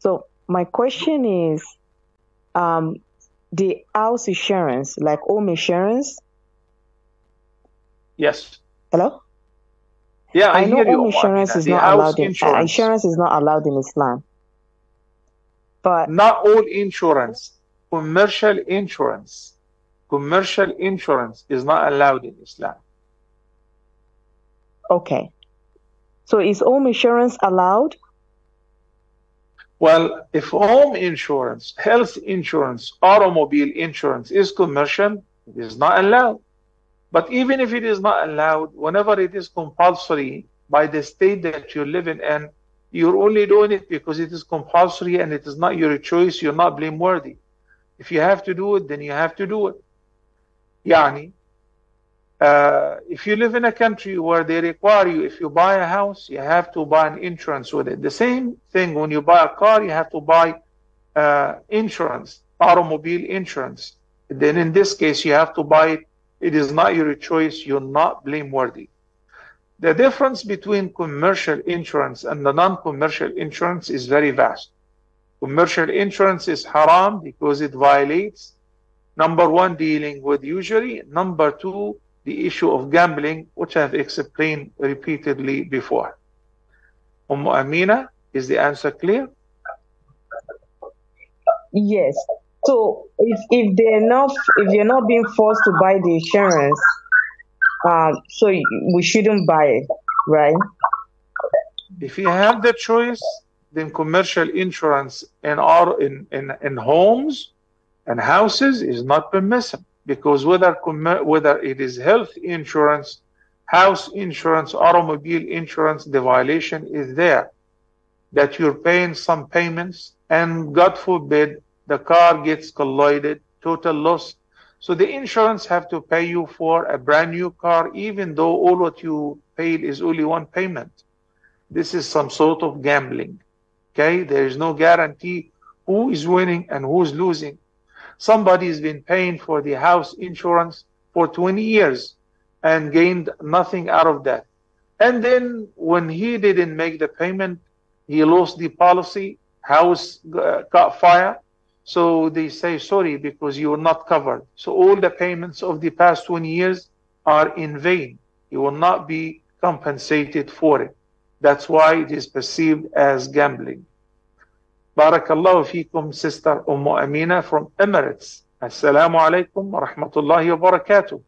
So my question is, um, the house insurance, like home insurance. Yes. Hello. Yeah, I, I know home insurance is not allowed in uh, insurance. insurance is not allowed in Islam. But Not all insurance. Commercial insurance. Commercial insurance is not allowed in Islam. okay. So is home insurance allowed? Well, if home insurance, health insurance, automobile insurance is commercial, it is not allowed. But even if it is not allowed, whenever it is compulsory by the state that you're living in, you're only doing it because it is compulsory and it is not your choice, you're not blameworthy. If you have to do it, then you have to do it. Yani, uh, if you live in a country where they require you, if you buy a house, you have to buy an insurance with it. The same thing when you buy a car, you have to buy uh, insurance, automobile insurance. Then in this case, you have to buy it. It is not your choice. You're not blameworthy. The difference between commercial insurance and the non-commercial insurance is very vast. Commercial insurance is haram because it violates number one, dealing with usury. Number two, the issue of gambling, which I've explained repeatedly before. Umm Amina, is the answer clear? Yes. So if if they're not if you're not being forced to buy the insurance, um, so we shouldn't buy it, right? If you have the choice, then commercial insurance in our in, in, in homes and houses is not permissible because whether whether it is health insurance, house insurance, automobile insurance, the violation is there that you're paying some payments and God forbid the car gets collided, total loss. So the insurance have to pay you for a brand new car even though all what you paid is only one payment. This is some sort of gambling. Okay, there is no guarantee who is winning and who is losing. Somebody has been paying for the house insurance for 20 years and gained nothing out of that. And then when he didn't make the payment, he lost the policy, house uh, caught fire. So they say, sorry, because you were not covered. So all the payments of the past 20 years are in vain. You will not be compensated for it. That's why it is perceived as gambling. بارك الله فيكم سيستر أم أمينة from Emirates. السلام عليكم ورحمة الله وبركاته